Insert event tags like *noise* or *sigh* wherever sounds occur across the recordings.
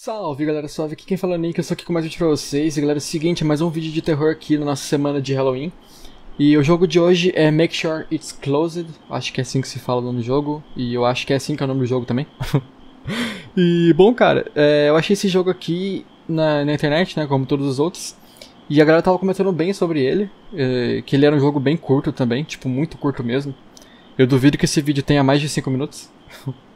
Salve galera, salve, aqui quem fala é Nick, eu sou aqui com mais um vídeo pra vocês. E galera, é o seguinte, é mais um vídeo de terror aqui na nossa semana de Halloween. E o jogo de hoje é Make Sure It's Closed, acho que é assim que se fala no jogo. E eu acho que é assim que é o nome do jogo também. *laughs* E bom cara, é, eu achei esse jogo aqui na, na, internet, né, como todos os outros. E a galera tava comentando bem sobre ele, é, que ele era um jogo bem curto também, tipo muito curto mesmo. Eu duvido que esse vídeo tenha mais de 5 minutos *laughs*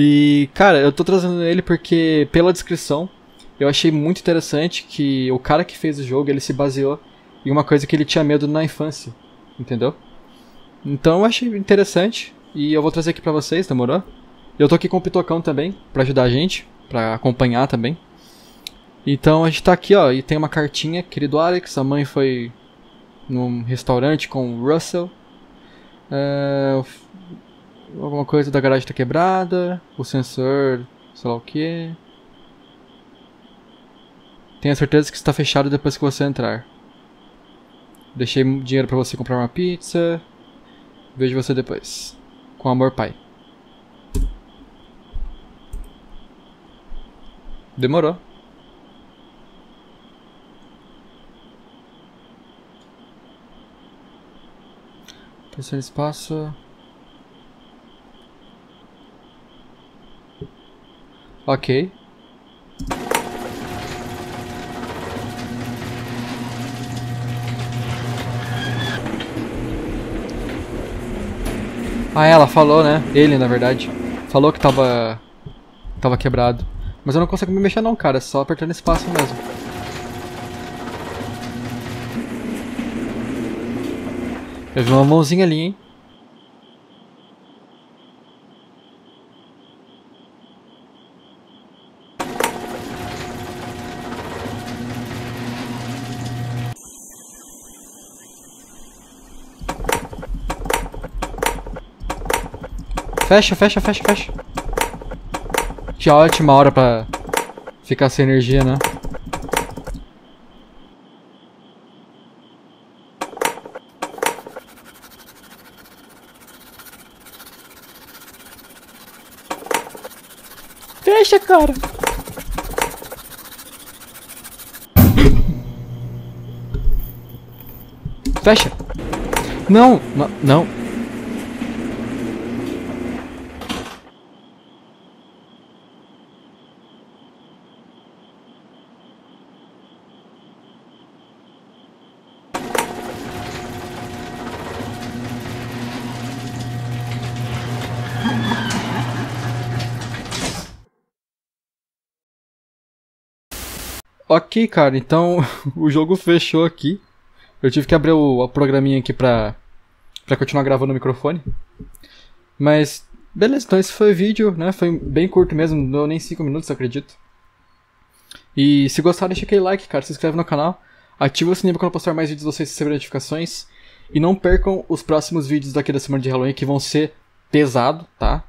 E, cara, eu tô trazendo ele porque, pela descrição, eu achei muito interessante que o cara que fez o jogo, ele se baseou em uma coisa que ele tinha medo na infância, entendeu? Então eu achei interessante e eu vou trazer aqui pra vocês, demorou? Eu tô aqui com o Pitocão também, pra ajudar a gente, pra acompanhar também. Então a gente tá aqui, ó, e tem uma cartinha, querido Alex, a mãe foi num restaurante com o Russell. Uh, Alguma coisa da garagem tá quebrada. O sensor, sei lá o que. Tenha certeza que está fechado depois que você entrar. Deixei dinheiro para você comprar uma pizza. Vejo você depois. Com amor, pai. Demorou. Terceiro espaço. Ok. Ah, ela falou, né? Ele, na verdade. Falou que tava... Tava quebrado. Mas eu não consigo me mexer não, cara. É só apertando espaço mesmo. Eu vi uma mãozinha ali, hein? Fecha, fecha, fecha, fecha. Que ótima hora pra ficar sem energia, né? Fecha, cara. Fecha. Não, não, não. Ok, cara, então *laughs* o jogo fechou aqui. Eu tive que abrir o, o programinha aqui pra, pra continuar gravando o microfone. Mas, beleza, então esse foi o vídeo, né? Foi bem curto mesmo, não deu nem 5 minutos, acredito. E se gostaram, deixa aquele like, cara, se inscreve no canal. Ativa o sininho quando eu postar mais vídeos vocês receberem notificações. E não percam os próximos vídeos daqui da semana de Halloween, que vão ser pesado, tá?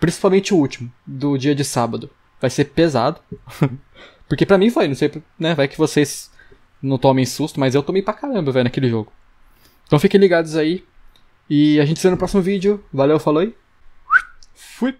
Principalmente o último, do dia de sábado. Vai ser pesado. *laughs* Porque pra mim foi, não sei, né? Vai que vocês não tomem susto, mas eu tomei pra caramba, velho, naquele jogo. Então fiquem ligados aí. E a gente se vê no próximo vídeo. Valeu, falou aí. Fui!